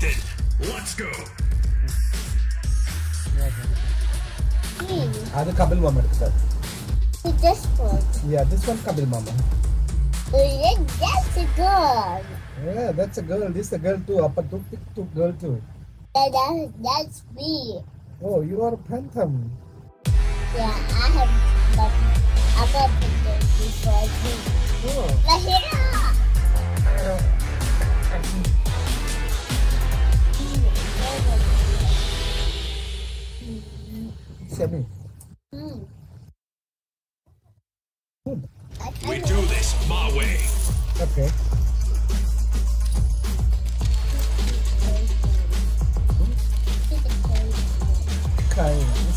connected. Let's go. அது கபில் மாமா எடுத்தார் this one oh, yeah this one Kapil மாமா that's a girl. Yeah that's a girl. This is a girl too. அப்ப தூக் தூக் girl too. That that, that's me. Oh you are phantom. Yeah i have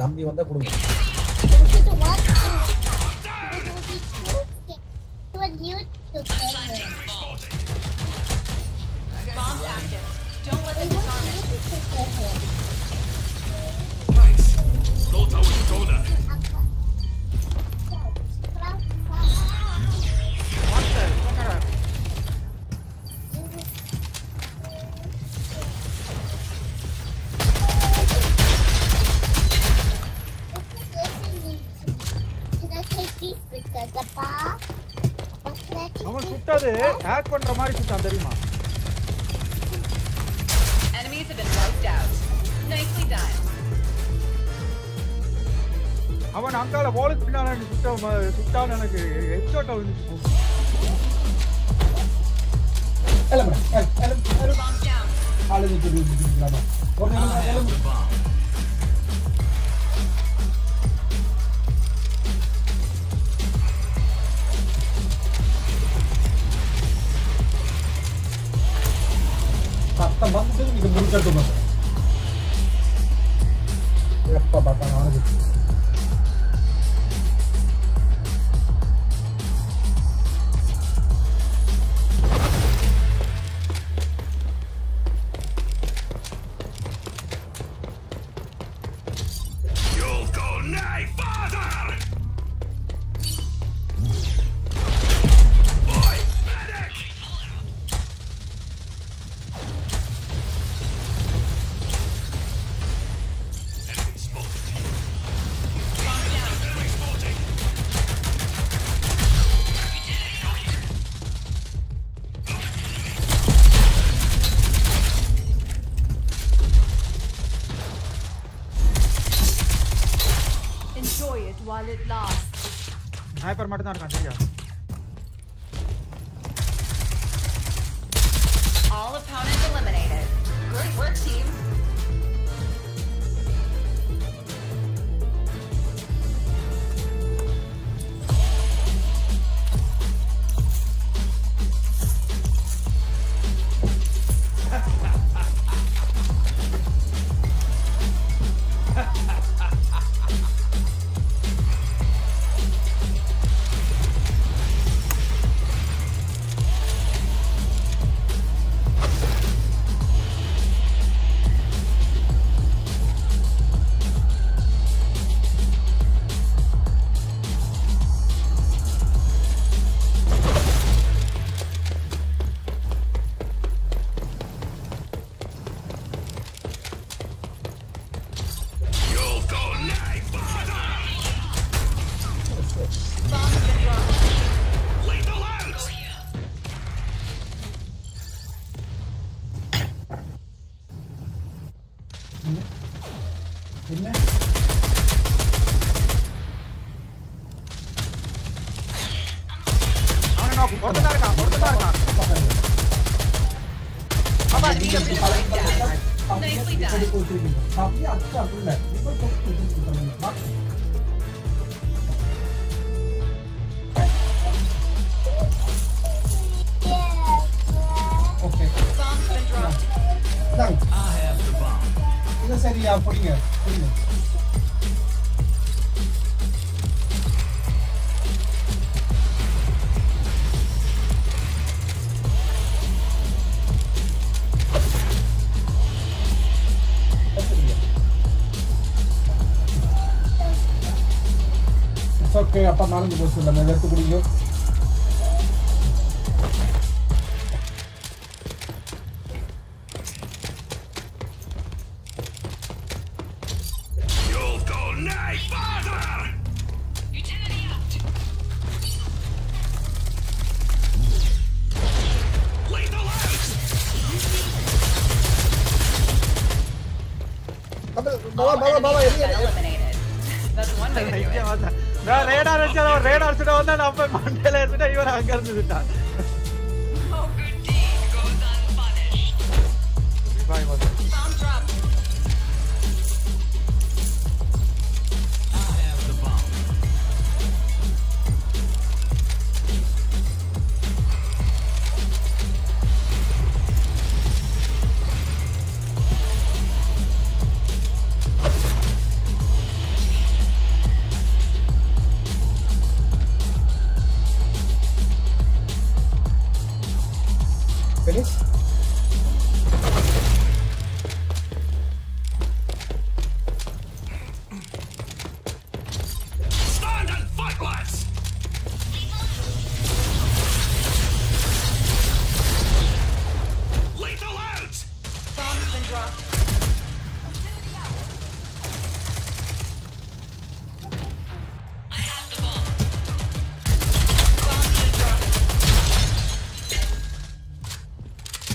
தம்பி வந்தா கொடுங்க. அவன் சுட்டது. Hack பண்ற மாதிரி சுட்டான் தெரியுமா? Enemies have been wiped out. Nicely done. அவன் அங்கால போலுக்கு பின்னால சுட்ட சுட்டான்னு எனக்கு ஹெட்ஷாட் வந்துச்சு. எல்லாம் எல்லாம் எல்லாம் Bombs down. ஆளுங்க தெரியுமா ஒரு நிமிஷம் have banget sih di keburu jatuh bang. Ya, apa bakal ada Enjoy it while it lasts. All opponents eliminated. Good work, team. nicely done. Thanks. I have the bomb. This is a serial, putting it. அப்பா மறந்து போச்சு நம்ம எடுத்து குடிங்க. ಹಿಂಗೆ ಬಂದ ನಾ radar ಹಚ್ಚಿದ ಅವ್ರು ರೇಡಾರ್ ಸುಡ ಬಂದ ನಮ್ಮ ಅಪ್ಪ ಮಂಡೆಲ್ಲ ಎಸ್ಬಿಟ್ಟ ಇವರು ಹಂಗೆ ಹರ್ಸಿಬಿಟ್ಟ ಬಾಯ್ ಮತ್ತೆ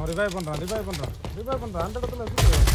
அவன் ரிவைவ் பண்ணுறான் ரிவைவ் பண்ணுறான் ரிவைவ் பண்ணுறான் அந்த இடத்துல சுத்து.